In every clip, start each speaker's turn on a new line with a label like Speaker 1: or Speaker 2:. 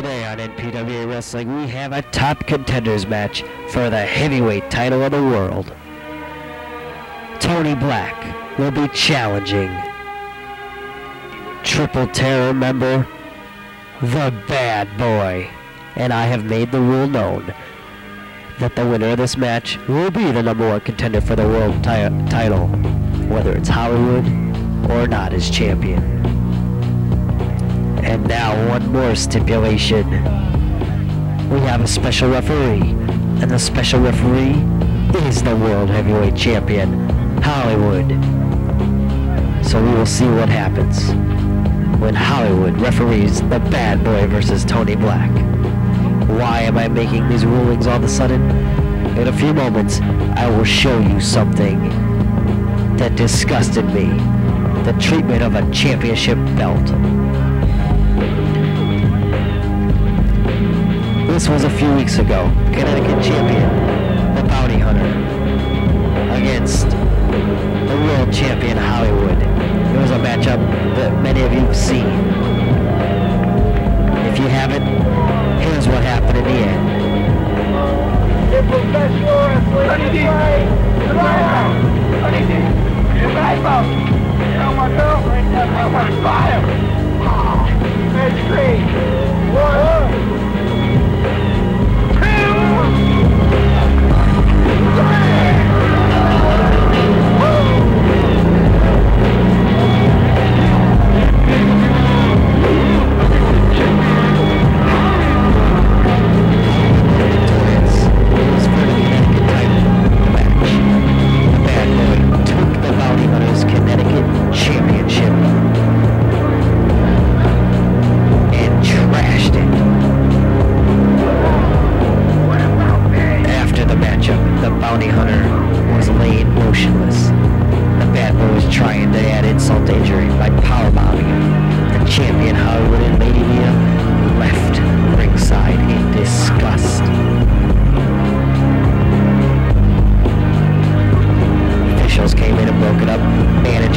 Speaker 1: Today on NPWA Wrestling, we have a top contenders match for the heavyweight title of the world. Tony Black will be challenging Triple Terror member, the Bad Boy. And I have made the rule known that the winner of this match will be the number one contender for the world ti- title, whether it's Hollywood or not as champion. And now one more stipulation. We have a special referee, and the special referee is the World Heavyweight Champion, Hollywood. So we will see what happens when Hollywood referees the Bad Boy versus Tony Black. Why am I making these rulings all of a sudden? In a few moments, I will show you something that disgusted me. The treatment of a championship belt. This was a few weeks ago. Connecticut champion, the bounty hunter, against the world champion Hollywood. It was a matchup that many of you have seen. If you haven't, here's what happened in the end.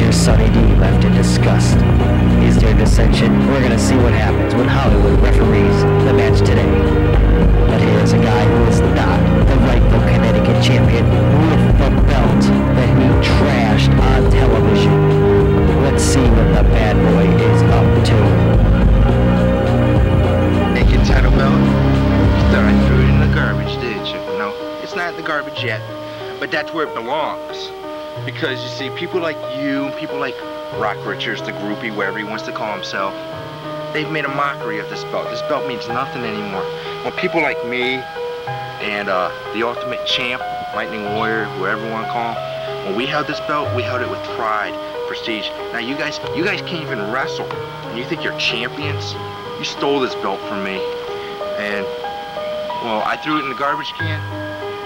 Speaker 1: Manager Sunny D left in disgust. Is there dissension? We're gonna see what happens when Hollywood referees the match today. But here's a guy who is not the rightful Connecticut champion with the belt that he trashed on television. Let's see what the bad boy is up to.
Speaker 2: Naked title belt? You thought I threw it in the garbage, did you? No, it's not in the garbage yet, but that's where it belongs. Because you see, people like you, people like Rock Richards, the groupie, wherever he wants to call himself, they've made a mockery of this belt. This belt means nothing anymore. When people like me and uh, the Ultimate Champ, Lightning Warrior, whoever you want to call him, when we held this belt, we held it with pride, prestige. Now you guys, you guys can't even wrestle, and you think you're champions? You stole this belt from me, and well, I threw it in the garbage can.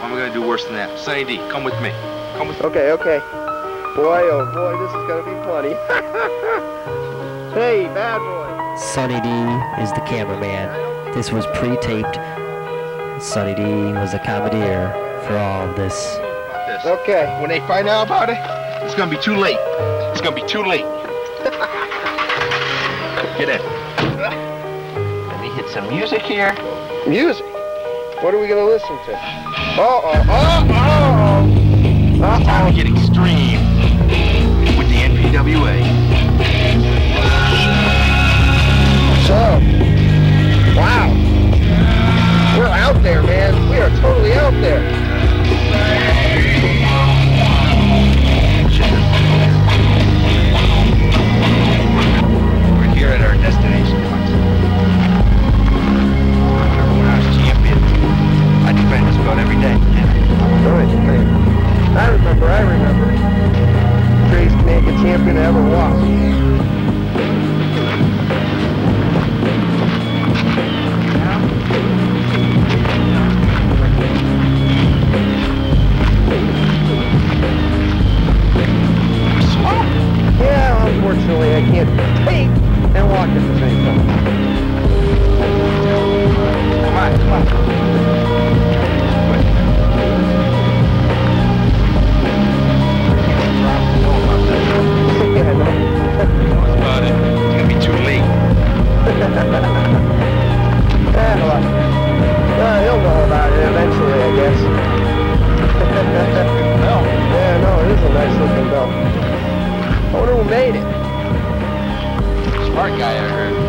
Speaker 2: I'm gonna do worse than that. Sunny D, come with me. Come.
Speaker 3: Okay, okay. Boy, oh boy, this is gonna be funny. hey, bad boy.
Speaker 1: Sunny D is the cameraman. This was pre-taped. Sunny D was a comedier for all of this.
Speaker 2: This.
Speaker 3: Okay.
Speaker 2: When they find out about it, it's gonna be too late. It's gonna be too late. Get in. Let me hit some music here.
Speaker 3: Music. What are we gonna listen to? Uh oh, uh oh, uh
Speaker 2: Time to get extreme with the NPWA.
Speaker 3: So, wow. We're out there, man. We are totally out there.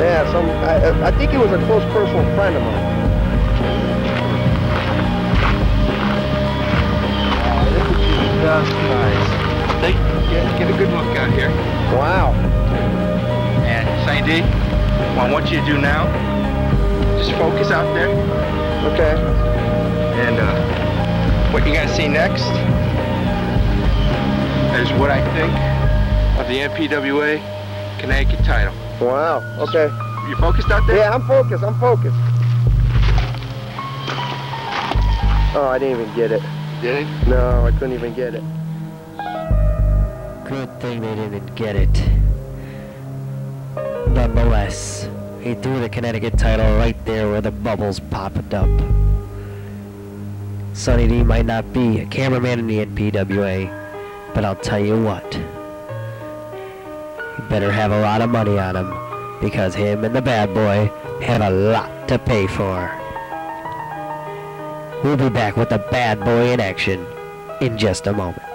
Speaker 3: Yeah, some. I, I think he was a close personal friend of mine.
Speaker 2: This is just nice. Take, get, get a good look out here.
Speaker 3: Wow.
Speaker 2: And Sandy, what I want you to do now, just focus out there.
Speaker 3: Okay.
Speaker 2: And uh, what you're gonna see next is what I think of the NPWA Connecticut title.
Speaker 3: Wow. Okay.
Speaker 2: You focused out there?
Speaker 3: Yeah, I'm focused. I'm focused. Oh, I didn't even get it.
Speaker 2: You Did it?
Speaker 3: No, I couldn't even get it.
Speaker 4: Good thing they didn't get it. Nonetheless, he threw the Connecticut title right there where the bubbles popped up. Sunny D might not be a cameraman in the NPWA, but I'll tell you what. Better have a lot of money on him, because him and the bad boy have a lot to pay for. We'll be back with the bad boy in action in just a moment.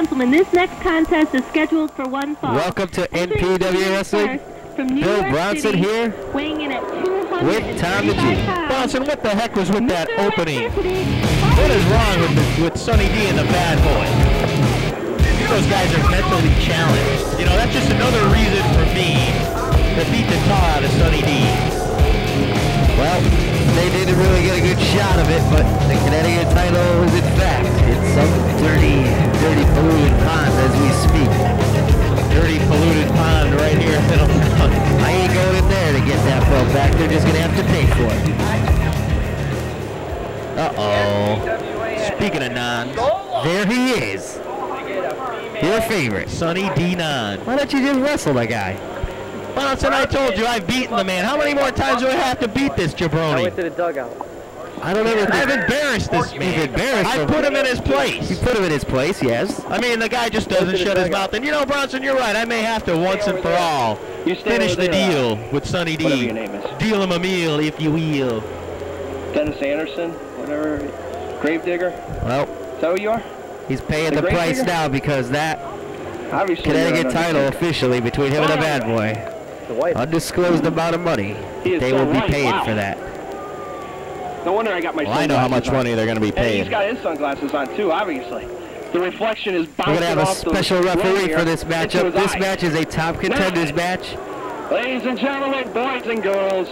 Speaker 5: Gentlemen, this next contest is scheduled for one fall.
Speaker 4: Welcome to
Speaker 5: Entering
Speaker 4: NPW Wrestling.
Speaker 5: From New
Speaker 4: Bill
Speaker 5: York
Speaker 4: Bronson
Speaker 5: City,
Speaker 4: here
Speaker 5: weighing in at 235
Speaker 4: with Tom the G.
Speaker 5: pounds.
Speaker 6: Bronson, what the heck was with that opening? What is wrong with, the, with Sunny D and the Bad Boy? Those guys are mentally challenged. You know, that's just another reason for me to beat the tar out of Sunny D.
Speaker 4: Well, they didn't really get a good shot of it, but the Connecticut title is in fact in some dirty, dirty polluted pond as we speak.
Speaker 6: Dirty, polluted pond right here in.
Speaker 4: I ain't going in there to get that belt back. They're just gonna have to pay for it.
Speaker 6: Uh-oh. Speaking of nons,
Speaker 4: There he is. Your favorite.
Speaker 6: Sunny D non.
Speaker 4: Why don't you just wrestle that guy?
Speaker 6: Bronson, I told you I've beaten the man. How many more times do I have to beat this jabroni?
Speaker 3: Went to the dugout.
Speaker 4: I don't ever
Speaker 6: I've embarrassed this man.
Speaker 4: You've embarrassed
Speaker 6: I put him in his place.
Speaker 4: you put him in his place, yes.
Speaker 6: I mean, the guy just doesn't shut his mouth. And you know, Bronson, you're right. I may have to once and for all finish the
Speaker 7: uh,
Speaker 6: deal with Sunny
Speaker 7: Whatever
Speaker 6: D.
Speaker 7: your name is.
Speaker 6: Deal him a meal, if you will.
Speaker 7: Dennis Anderson, whatever. Gravedigger.
Speaker 4: Well,
Speaker 7: Is that who you are?
Speaker 4: he's paying
Speaker 7: The
Speaker 4: the price now because that
Speaker 7: Obviously.
Speaker 4: Connecticut title officially between him and the bad boy.
Speaker 3: The white.
Speaker 4: Undisclosed amount of money. They will be paid
Speaker 7: wow.
Speaker 4: for that.
Speaker 7: No wonder I got my
Speaker 6: Well, I know how much
Speaker 7: on.
Speaker 6: money they're going to be
Speaker 7: And he's got his sunglasses on too, obviously. The reflection is bouncing We're
Speaker 4: gonna have a special referee for this matchup. This
Speaker 7: eye.
Speaker 4: match is a top contenders match.
Speaker 7: Ladies and gentlemen, boys and girls,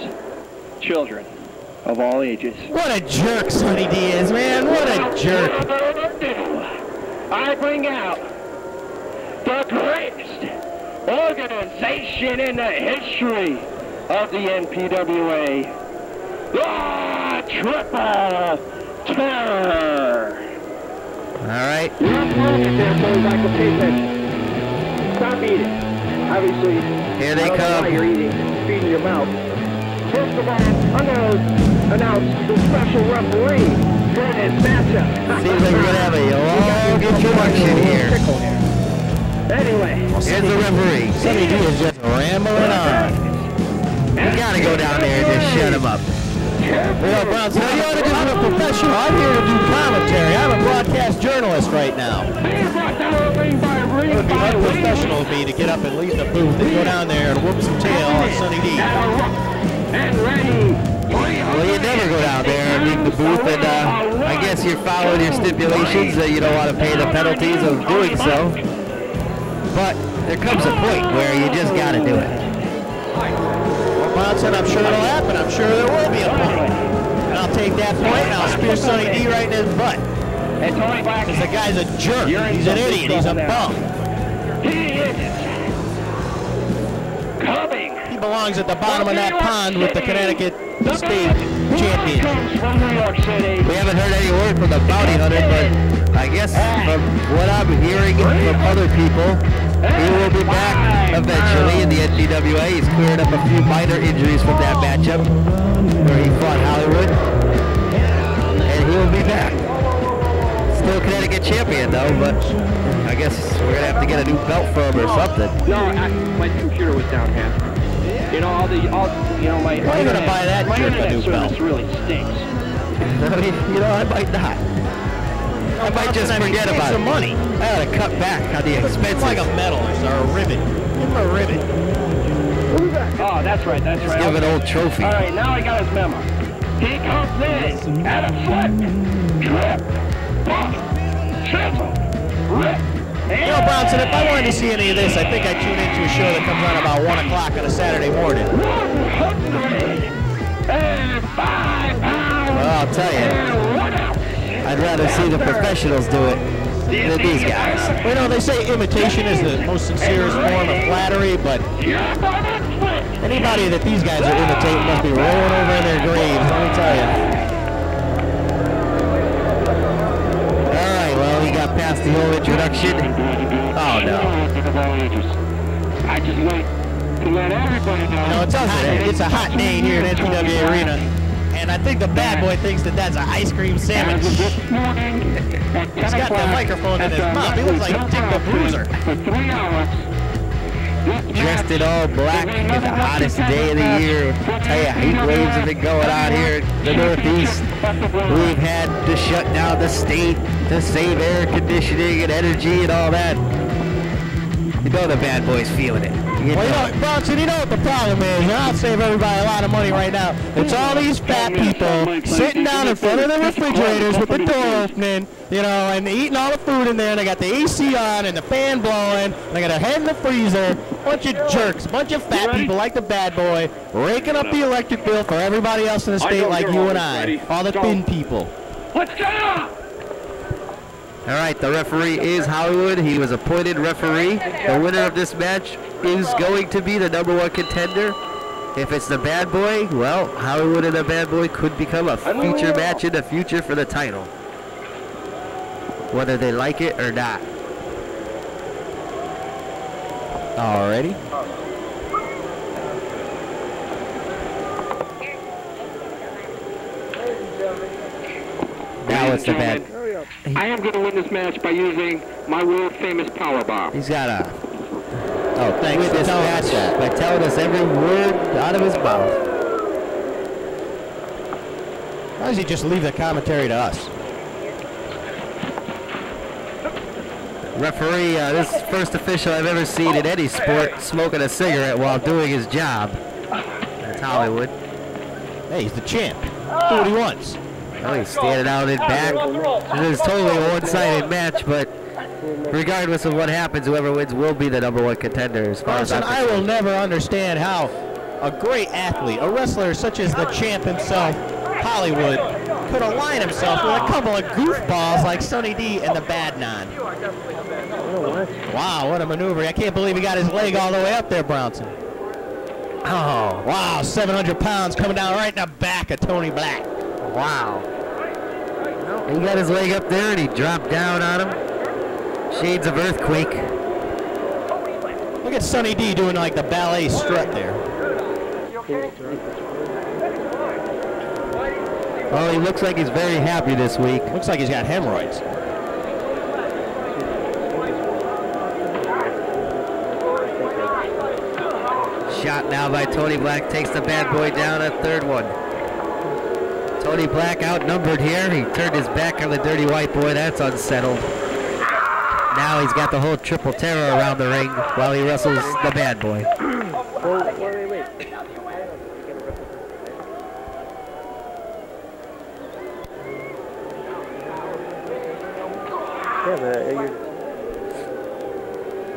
Speaker 7: children of all ages.
Speaker 6: What a jerk Sunny D is, man. What a jerk.
Speaker 7: I bring out the greatest,
Speaker 8: organization in the history of the NPWA. The Triple Terror.
Speaker 4: All right.
Speaker 7: You're up there, boys. I can take that. Stop eating. Obviously,
Speaker 4: Here they
Speaker 7: I don't know
Speaker 4: come.
Speaker 7: why you're eating, feeding your mouth. First of all, I'm going to announce the special referee for this matchup.
Speaker 4: Seems like we're gonna have a long introduction here.
Speaker 7: Anyway,
Speaker 4: Here's the referee.
Speaker 6: Sunny D is just rambling on.
Speaker 4: You gotta go down there and just shut him up.
Speaker 6: Well, Bronson, you ought to just a professional. I'm here to do commentary. I'm a broadcast journalist right now. It would be unprofessional of me to get up and leave the booth and go down there and whoop some tail on Sunny D.
Speaker 4: Well, you never go down there and leave the booth, and uh, I guess you're following your stipulations that you don't want to pay the penalties of doing so. But there comes a point where you just gotta do it.
Speaker 6: Well, Bronson, I'm sure it'll happen. I'm sure there will be a point. And I'll take that point and I'll spear Sunny D right in his butt.
Speaker 8: And Tony Black.
Speaker 6: Because the guy's a jerk. He's an idiot. He's a bum.
Speaker 8: He is coming.
Speaker 6: He belongs at the bottom of that pond with the Connecticut State champion.
Speaker 8: Comes from New York City.
Speaker 4: We haven't heard any word from the bounty hunter, but I guess from what I'm hearing from other people, he will be back eventually in the NPWA. He's cleared up a few minor injuries from that matchup where he fought Hollywood, and he will be back. Still Connecticut champion though, but I guess we're gonna have to get a new belt for him or something.
Speaker 8: No, I, my computer was down, man. You know, all the, all, you know, my,
Speaker 6: Why are you gonna
Speaker 8: internet-
Speaker 6: buy that
Speaker 8: my internet
Speaker 6: new
Speaker 8: service
Speaker 6: belt?
Speaker 8: really stinks.
Speaker 4: I mean, you know, I might not. I might just forget
Speaker 6: save
Speaker 4: about
Speaker 6: some
Speaker 4: it.
Speaker 6: money.
Speaker 4: I gotta cut back on the
Speaker 6: It's
Speaker 4: expenses.
Speaker 6: like a medalist or a ribbon. Give him a ribbon.
Speaker 8: Oh, that's right, that's right.
Speaker 4: Give an old trophy.
Speaker 8: All right, now I got his memo. He comes in at a flip, trip, bump, triple, rip,
Speaker 6: You know, Bronson, if I wanted to see any of this, I think I'd tune into a show that comes on about 1 o'clock on a Saturday morning.
Speaker 8: 105 pounds
Speaker 4: Well, I'll tell you,
Speaker 8: and one ounce.
Speaker 4: I'd rather see the professionals do it than these guys.
Speaker 6: Well, you know, they say imitation is the most sincerest form of flattery, but anybody that these guys are imitating must be rolling over in their graves, let me tell you.
Speaker 4: All right, well, we got past the whole introduction. Oh, no.
Speaker 8: I just want to let everybody know.
Speaker 6: You know, it's, a hot, it's a hot day here at NPWA Arena, and I think the bad boy thinks that that's an ice cream sandwich.
Speaker 8: This morning,
Speaker 6: He's got the microphone in his mouth. He looks like Dick the Bruiser.
Speaker 8: For three hours. this
Speaker 4: Dressed in all black in the hottest day of the year. Tell you, heat waves have been going on here in the Northeast. We've had to shut down the state to save air conditioning and energy and all that. You know the bad boys feeling it. You
Speaker 6: Well, you
Speaker 4: know.
Speaker 6: know, Bronson, you know what the problem is? And I'll save everybody a lot of money right now. It's all these fat people sitting down in front of the refrigerators with the door opening, you know, and eating all the food in there. And they got the AC on and the fan blowing. And they got their head in the freezer. Bunch of jerks, bunch of fat people like the bad boy, raking up the electric bill for everybody else in the state like
Speaker 8: you're
Speaker 6: and I. All the thin people.
Speaker 8: Let's go!
Speaker 4: All right, the referee is Hollywood. He was appointed referee. The winner of this match is going to be the number one contender. If it's the bad boy, well, Hollywood and the bad boy could become a feature match in the future for the title. Whether they like it or not.
Speaker 6: Alrighty.
Speaker 4: Now it's the bad.
Speaker 7: Hurry up.
Speaker 8: I am going to win this match by using my world famous power bomb.
Speaker 4: He's got a
Speaker 6: Oh, thanks
Speaker 4: win
Speaker 6: for
Speaker 4: this
Speaker 6: telling
Speaker 4: match
Speaker 6: us that.
Speaker 4: by telling us every word out of his mouth.
Speaker 6: Why does he just leave the commentary to us?
Speaker 4: Referee, uh, this is the first official I've ever seen in any sport smoking a cigarette while doing his job. That's Hollywood.
Speaker 6: Hey, he's the champ. Do what he wants.
Speaker 4: Oh, he's standing out in back. It is totally a one-sided match, but regardless of what happens, whoever wins will be the number one contender as far as
Speaker 6: Bronson,
Speaker 4: I'm
Speaker 6: will never understand how a great athlete, a wrestler such as the champ himself, Hollywood, could align himself with a couple of goofballs like Sunny D and the Bad Non. Wow, what a maneuver. I can't believe he got his leg all the way up there, Brownson. Oh, wow, 700 pounds coming down right in the back of Tony Black.
Speaker 4: Wow. He got his leg up there and he dropped down on him. Shades of earthquake.
Speaker 6: Look at Sunny D doing like the ballet strut there.
Speaker 4: Well, he looks like he's very happy this week.
Speaker 6: Looks like he's got hemorrhoids.
Speaker 4: Shot now by Tony Black takes the bad boy down a third one. Tony Black outnumbered here. He turned his back on the dirty white boy. That's unsettled. Now he's got the whole triple terror around the ring while he wrestles the bad boy.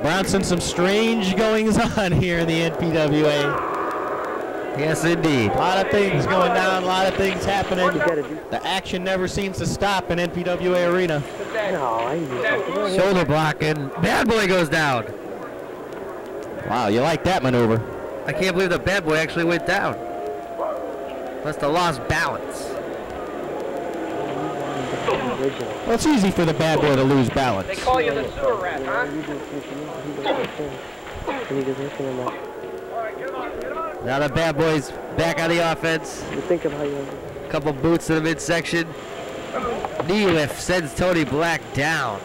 Speaker 6: Bronson, some strange goings on here in the NPWA.
Speaker 4: Yes, indeed.
Speaker 6: A lot of things going down, a lot of things happening. The action never seems to stop in NPWA Arena.
Speaker 9: No, I knew something.
Speaker 4: Shoulder block and bad boy goes down.
Speaker 6: Wow, you like that maneuver.
Speaker 4: I can't believe the bad boy actually went down. Must have lost balance.
Speaker 6: Well, it's easy for the bad boy to lose balance.
Speaker 7: They call you the sewer rat, huh?
Speaker 4: Now the bad boy's back on the offense.
Speaker 9: you think of how you
Speaker 4: Couple boots to the midsection. Knee lift sends Tony Black down.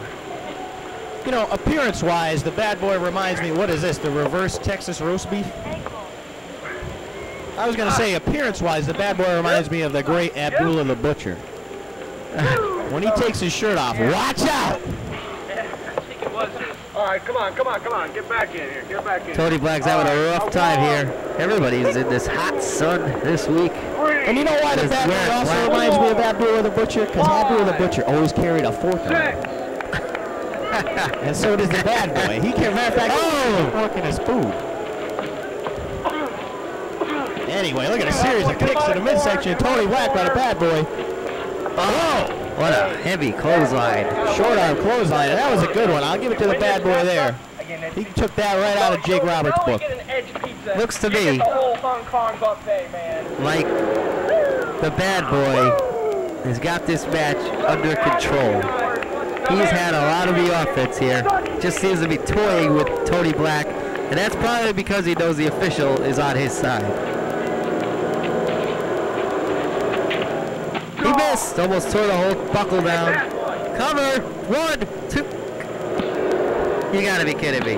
Speaker 6: You know, appearance-wise, the bad boy reminds me, what is this, the reverse Texas roast beef? I was going to say, appearance-wise, the bad boy reminds me of the great Abdullah the Butcher. when he takes his shirt off, watch out!
Speaker 7: All right, come on, come on, come on. Get back in here. Get back in.
Speaker 4: Tony Black's having a rough time here. Everybody's in this hot sun this week.
Speaker 6: And you know why the
Speaker 4: Just
Speaker 6: bad
Speaker 4: wear it
Speaker 6: boy also
Speaker 4: black.
Speaker 6: reminds me of Abdullah the Butcher? Because Abdullah the Butcher always carried a fork and so does the bad boy. He can, matter of fact, oh! fork in his food. Anyway, look at a series of kicks to the midsection. Tony Black by the bad boy. Oh!
Speaker 4: What a heavy clothesline.
Speaker 6: Short arm clothesline. That was a good one. I'll give it to the bad boy there. He took that right out of Jake Roberts' book.
Speaker 7: Get an edge pizza.
Speaker 4: Looks to me
Speaker 7: the whole Hong Kong buffet, man.
Speaker 4: like the bad boy has got this match under control. He's had a lot of the offense here. Just seems to be toying with Tony Black, and that's probably because he knows the official is on his side. He. Almost tore the whole buckle down. Cover. One, two. You gotta be kidding me.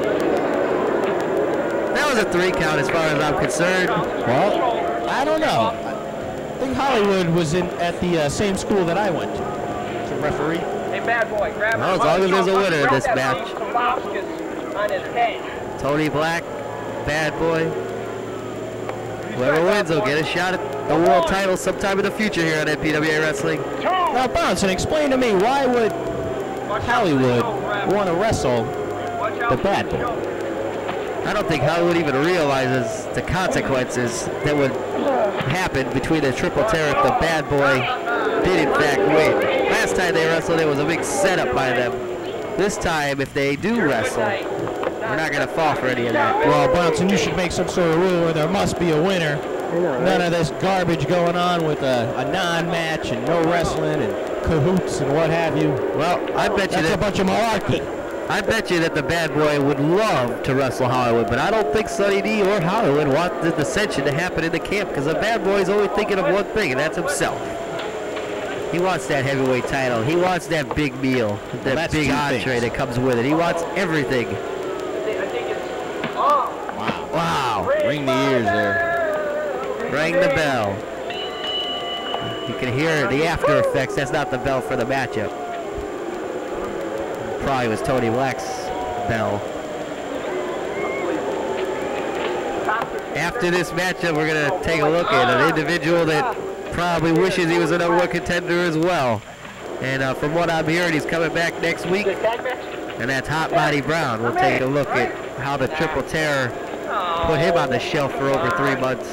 Speaker 4: That was a three count as far as I'm concerned.
Speaker 6: Well, I don't know. I think Hollywood was in at the uh, same school that I went to. To referee.
Speaker 7: Hey, bad boy, grab
Speaker 4: Well,
Speaker 7: him.
Speaker 4: as long as there's a winner in this match.
Speaker 7: that Kebabskis on his head.
Speaker 4: Tony Black, bad boy. Whoever wins will get a shot at the world title sometime in the future here on NPWA Wrestling.
Speaker 6: Now, Bronson, explain to me why would Hollywood want to wrestle the bad boy?
Speaker 4: I don't think Hollywood even realizes the consequences that would happen between the triple tear if the bad boy did in fact win. Last time they wrestled, it was a big setup by them. This time, if they do wrestle, we're not going to fall for any of that.
Speaker 6: Well, Bronson, you should make some sort of rule where there must be a winner.
Speaker 9: I know,
Speaker 6: None
Speaker 9: right?
Speaker 6: of this garbage going on with a, a non-match and no wrestling and cahoots and what have you.
Speaker 4: Well, I bet you
Speaker 6: That's a bunch of malarkey.
Speaker 4: I bet you that the bad boy would love to wrestle Hollywood, but I don't think Sunny D or Hollywood want the dissension to happen in the camp because the bad boy's only thinking of one thing, and that's himself. He wants that heavyweight title. He wants that big meal, that
Speaker 6: that's
Speaker 4: big entree
Speaker 6: things.
Speaker 4: that comes with it. He wants everything.
Speaker 7: I think it's on.
Speaker 4: Wow.
Speaker 6: Ring the ears there.
Speaker 4: Ring the bell. You can hear the after effects. That's not the bell for the matchup. Probably was Tony Black's bell. After this matchup, we're going to take a look at an individual that probably wishes he was a number one contender as well. And uh, from what I'm hearing, he's coming back next week, and that's Hot Body Brown. We'll take a look at how the Triple Terror put him on the shelf for over three months.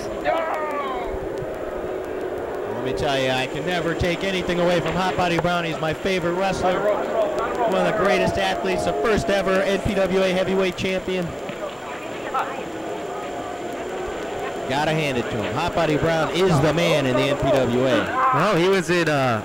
Speaker 6: Me tell you, I can never take anything away from Hot Body Brown. He's my favorite wrestler, one of the greatest athletes, the first ever NPWA heavyweight champion. Gotta hand it to him. Hot Body Brown is the man in the NPWA.
Speaker 4: Well, he was in uh,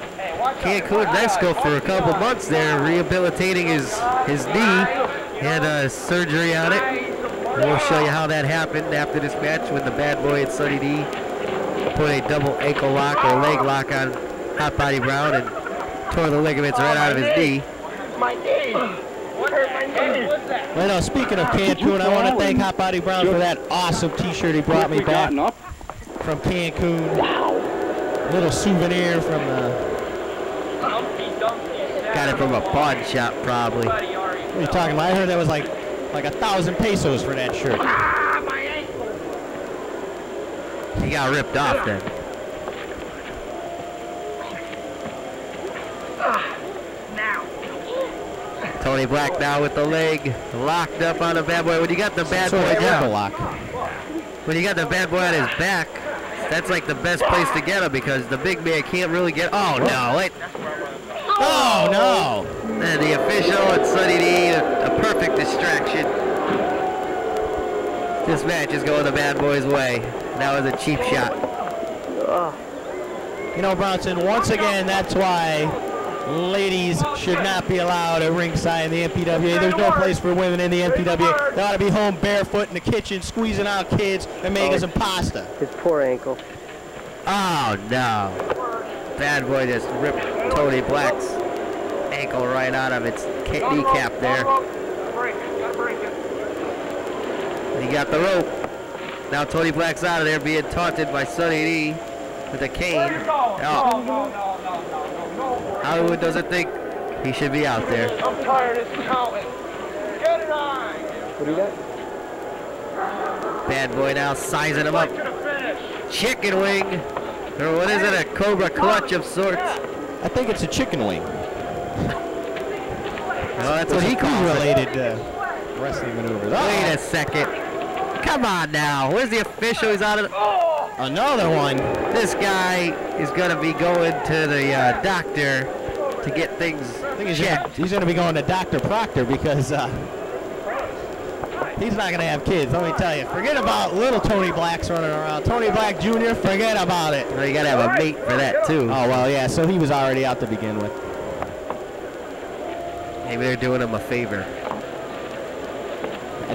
Speaker 4: Cancun, Mexico for a couple months there, rehabilitating his his knee. He had uh, surgery on it. We'll show you how that happened after this match when the bad boy and Sunny D put a double ankle lock or leg lock on Hot Body Brown and tore the ligaments right out of his knee.
Speaker 7: My knee. What hurt my knee?
Speaker 6: Well, no, speaking of Cancun, I want to thank Hot Body Brown for that awesome T-shirt he brought me back from Cancun. Wow. Little souvenir from the.
Speaker 4: Got it from a pawn shop probably.
Speaker 6: What are you talking about? I heard that was like like a thousand pesos for that shirt.
Speaker 4: He got ripped off then. Tony Black now with the leg locked up on the bad boy. When you got the bad
Speaker 6: Sort
Speaker 4: boy down,
Speaker 6: lock.
Speaker 4: when you got the bad boy on his back, that's like the best place to get him because the big man can't really get. Oh no! Wait.
Speaker 6: Oh no!
Speaker 4: And the official and Sunny D, a, a perfect distraction. This match is going the bad boy's way. That was a cheap shot.
Speaker 6: You know, Bronson, once again, that's why ladies should not be allowed at ringside in the NPWA. There's no place for women in the NPWA. They ought to be home barefoot in the kitchen, squeezing out kids and making oh, some pasta.
Speaker 3: His poor ankle.
Speaker 4: Oh no. Bad boy just ripped Tony Black's ankle right out of its kneecap there.
Speaker 7: Break it. Gotta break it.
Speaker 4: He got the rope. Now Tony Black's out of there being taunted by Sunny D with a cane. Oh,
Speaker 7: No, no, no, no, no, no.
Speaker 4: Hollywood doesn't think he should be out there.
Speaker 7: I'm tired of counting. Get it on.
Speaker 3: What do you got?
Speaker 4: Bad boy now sizing him up.
Speaker 7: To the finish.
Speaker 4: Chicken wing. Or what is it? A cobra clutch of sorts.
Speaker 6: I think it's a chicken wing.
Speaker 4: Oh, that's what he calls it.
Speaker 6: related uh, wrestling maneuvers.
Speaker 4: Wait a second. Come on now. Where's the official? He's out of the...
Speaker 6: Another one.
Speaker 4: This guy is going to be going to the uh, doctor to get things
Speaker 6: he's
Speaker 4: checked.
Speaker 6: gonna, he's gonna be going to Dr. Proctor because uh, he's not gonna have kids. Let me tell you. Forget about little Tony Blacks running around. Tony Black Jr. Forget about it.
Speaker 4: Well, you got to have a mate for that, too.
Speaker 6: Oh well, yeah. So he was already out to begin with.
Speaker 4: Maybe they're doing him a favor.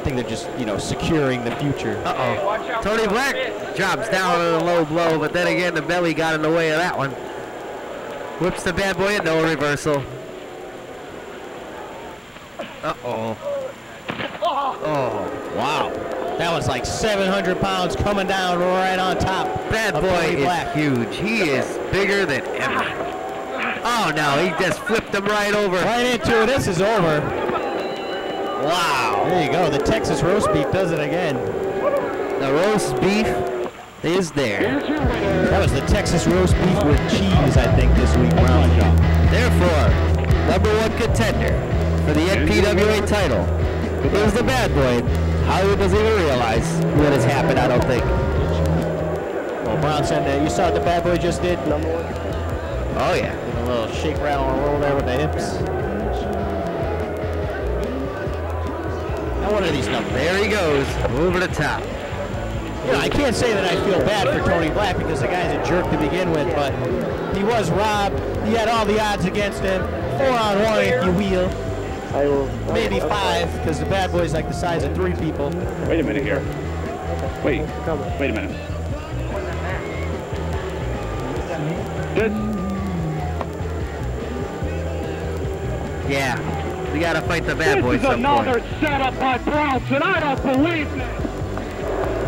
Speaker 6: Think they're just you know securing the future.
Speaker 4: Uh-oh. Tony Black drops down on a low blow, but then again, the belly got in the way of that one. Whips the bad boy into a reversal. Uh-oh. Oh,
Speaker 6: Wow. That was like 700 pounds coming down right on top.
Speaker 4: bad boy is
Speaker 6: Black.
Speaker 4: huge. He is bigger than ever. Oh, no, he just flipped him right over.
Speaker 6: Right into it. This is over.
Speaker 4: Wow.
Speaker 6: There you go. The Texas roast beef does it again.
Speaker 4: The roast beef is there.
Speaker 8: Here's your winner.
Speaker 6: That was the Texas roast beef with cheese, I think, this week. Brown.
Speaker 4: Therefore, number one contender for the NPWA title is the bad boy. Hollywood doesn't even realize what has happened, I don't think.
Speaker 6: Well, Bronson, uh, you saw what the bad boy just did?
Speaker 3: Number one.
Speaker 4: Oh, yeah.
Speaker 6: Did a little shake, rattle, and roll there with the hips. Now, what are these numbers?
Speaker 4: There he goes, over the top.
Speaker 6: You know, I can't say that I feel bad for Tony Black because the guy's a jerk to begin with, but he was robbed. He had all the odds against him. Four on one, if you will.
Speaker 3: I will.
Speaker 6: Maybe five, because the bad boy's like the size of three people.
Speaker 8: Wait a minute here. Wait. Wait a minute. This
Speaker 4: Yeah, we gotta fight the bad
Speaker 8: This
Speaker 4: boy
Speaker 8: is
Speaker 4: some
Speaker 8: another
Speaker 4: point.
Speaker 8: setup by Bronson. I don't believe this.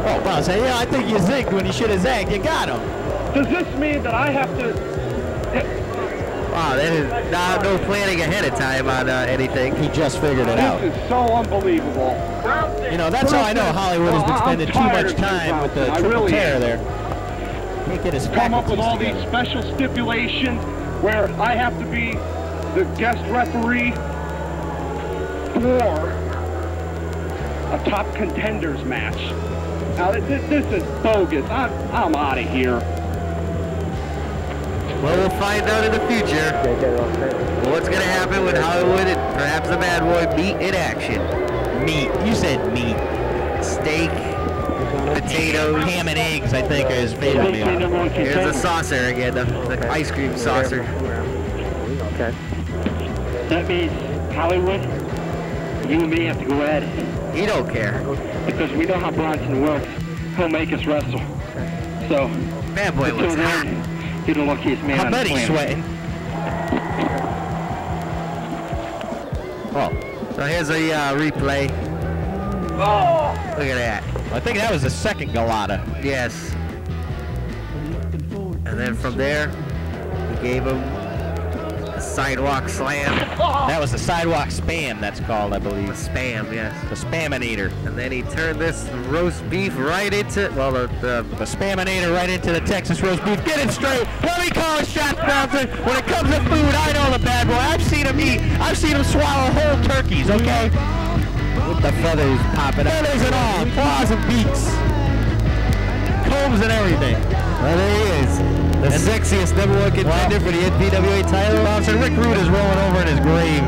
Speaker 6: Oh, Bronson, yeah, I think you zigged when you should have zagged. You got him.
Speaker 8: Does this mean that I have to?
Speaker 4: Wow, that is not, no planning ahead of time on uh, anything.
Speaker 6: He just figured it out.
Speaker 8: This is so unbelievable.
Speaker 6: You know, that's how I know Hollywood has been
Speaker 8: I'm
Speaker 6: spending too much time with the
Speaker 8: I
Speaker 6: triple
Speaker 8: really
Speaker 6: tear
Speaker 8: am.
Speaker 6: there. Can't get his
Speaker 8: Come up with
Speaker 6: faculties
Speaker 8: all these special stipulations where I have to be the guest referee for a top contenders match. Now this, this is bogus. I'm I'm out of here.
Speaker 4: Well, we'll find out in the future what's going to happen when Hollywood and perhaps the Bad Boy meet in action.
Speaker 6: Meat. You said meat.
Speaker 4: Steak, potatoes.
Speaker 6: Ham and eggs, I think, are his favorite
Speaker 8: Weekly
Speaker 6: meal.
Speaker 8: number one
Speaker 4: Here's the
Speaker 8: contender.
Speaker 4: saucer again, the, the ice cream saucer.
Speaker 3: Okay.
Speaker 8: That means Hollywood, you and me have to go at it.
Speaker 4: He don't care.
Speaker 8: Because we know how Bronson works. He'll make us wrestle. So,
Speaker 4: Bad Boy
Speaker 8: until
Speaker 4: looks hot.
Speaker 8: then, you're the luckiest man
Speaker 6: I
Speaker 8: on the
Speaker 6: bet he's sweating.
Speaker 4: Oh, so here's a uh, replay. Look at that.
Speaker 6: I think that was the second Galata.
Speaker 4: Yes. And then from there, he gave him a sidewalk slam.
Speaker 6: That was the sidewalk spam, that's called, I believe.
Speaker 4: The spam, yes.
Speaker 6: The Spaminator.
Speaker 4: And then he turned this roast beef right into, well, the, the
Speaker 6: The Spaminator right into the Texas roast beef. Get it straight. Let me call it shots, Bronson. When it comes to food, I know the bad boy. I've seen him eat. I've seen him swallow whole turkeys, okay?
Speaker 4: with the feathers popping out.
Speaker 6: Feathers and all. Claws and beaks. Combs and everything.
Speaker 4: Well, there he is. The sexiest number one contender for the NPWA title.
Speaker 6: Bronson, Rick Rude is rolling over in his grave.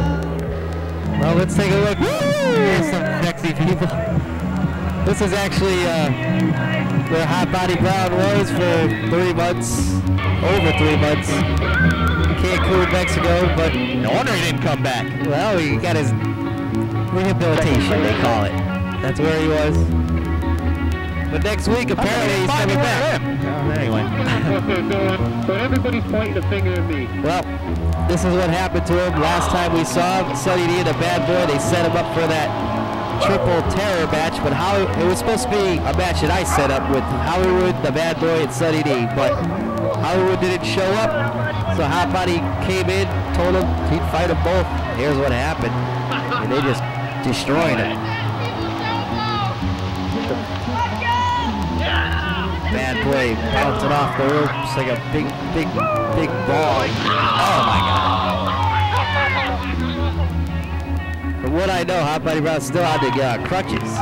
Speaker 4: Well, let's take a look. Here's some sexy people. This is actually uh, where Hot Body Brown was for three months, over three months. Cancun, Mexico, but
Speaker 6: No wonder he didn't come back.
Speaker 4: well, he got his rehabilitation, they call it. That's where he was. But next week, apparently, he's coming back.
Speaker 6: Anyway.
Speaker 8: What they're so everybody's pointing the finger at me.
Speaker 4: Well, this is what happened to him last time we saw him. Sunny D and the Bad Boy, they set him up for that triple terror match, but how it was supposed to be a match that I set up with Hollywood, the Bad Boy, and Sunny D, but Hollywood didn't show up, so Hot Body came in, told him he'd fight them both. Here's what happened, and they just destroyed him. Bad Boy bouncing off the ropes like a big, big, big ball. Oh my God. From what I know, Hot Body Brown's still on the uh, crutches.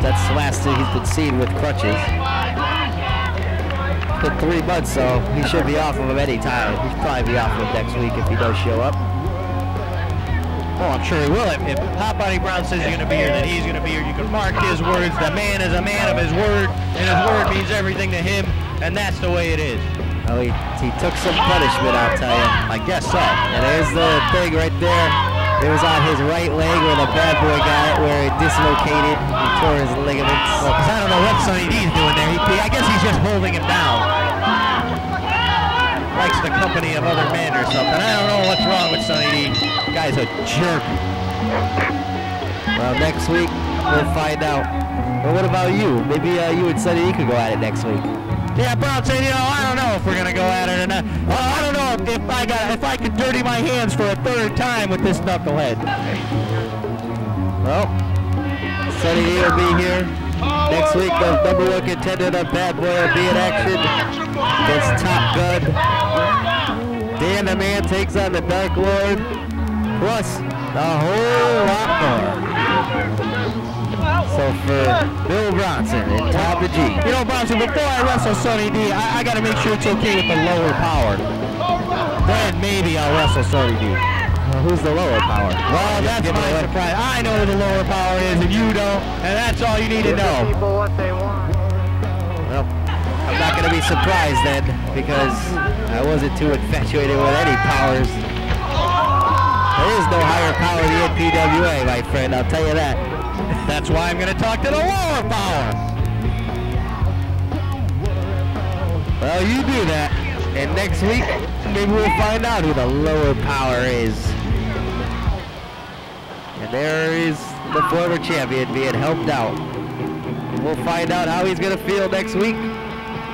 Speaker 4: That's the last thing he's been seen with crutches. Been three months, so he should be off of them any time. He'll probably be off of him next week if he does show up.
Speaker 6: Oh, I'm sure he will. If, if Hot Body Brown says he's going to be here, then he's going to be here. You can mark his words. The man is a man of his word, and his word means everything to him, and that's the way it is.
Speaker 4: Oh, he, he took some punishment, I'll tell you.
Speaker 6: I guess so.
Speaker 4: And there's the thing right there. It was on his right leg where the bad boy got it, where it dislocated. He tore his ligaments.
Speaker 6: Well, I don't know what Sunny D's doing there. He, I guess he's just holding him down. Likes the company of other men or something. I don't know what's wrong with Sunny D. Guy's a jerk.
Speaker 4: Well, next week we'll find out. But what about you? Maybe uh, you and Sunny D could go at it next week.
Speaker 6: Yeah, Bronson, you know, I don't know if we're gonna go at it or not. Well, I don't know if, if I got if I could dirty my hands for a third time with this knucklehead.
Speaker 4: Well, Sunny D will be here next week. The number one contender, the bad boy, will be in action against Top Gun. Dan the Man takes on the Dark Lord, plus a whole lot more. So for Bill Bronson and Tom the G.
Speaker 6: You know, Bronson, before I wrestle Sunny D, I, I gotta make sure it's okay with the lower power. Then maybe I'll wrestle Sunny D.
Speaker 4: Well, who's the lower power?
Speaker 6: Well, that's
Speaker 4: Give it
Speaker 6: my
Speaker 4: away.
Speaker 6: surprise. I know who the lower power is, and you don't, and that's all you need to know.
Speaker 3: People what they want.
Speaker 4: Well, I'm not going to be surprised then because I wasn't too infatuated with any powers. There is no higher power in the NPWA, my friend, I'll tell you that.
Speaker 6: That's why I'm gonna talk to the lower power.
Speaker 4: Well, you do that. And next week, maybe we'll find out who the lower power is. And there is the former champion being helped out. We'll find out how he's going to feel next week,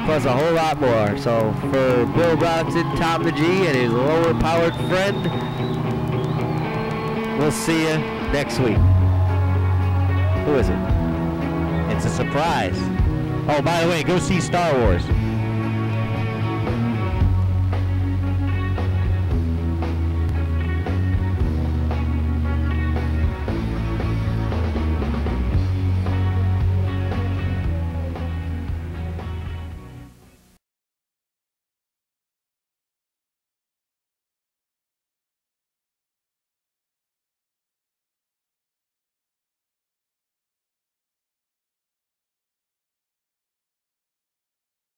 Speaker 4: plus a whole lot more. So for Bill Bronson, Tom the G, and his lower powered friend, we'll see you next week. Who is it?
Speaker 6: It's a surprise. Oh, by the way, go see Star Wars.